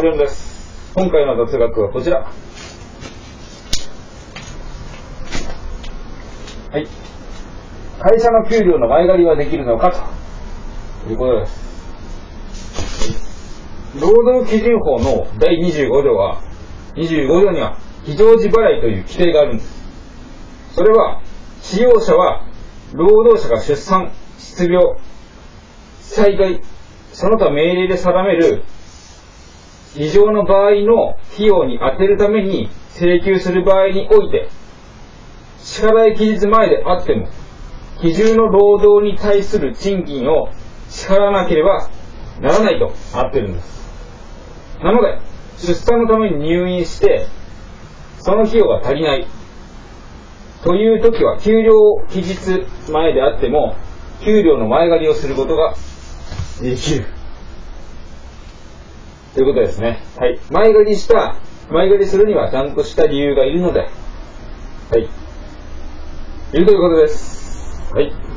オリオンです。今回の雑学はこちら。はい。会社の給料の前借りはできるのかということです。労働基準法の第25条は、25条には非常時払いという規定があるんです。それは、使用者は労働者が出産、失病、災害、その他命令で定める異常の場合の費用に充てるために請求する場合において、支払い期日前であっても、基準の労働に対する賃金を支払わなければならないとなってるんです。なので、出産のために入院して、その費用が足りない。という時は、給料期日前であっても、給料の前借りをすることができる。ということですね。はい。前借りした、前借りするにはちゃんとした理由がいるので、はい。いるということです。はい。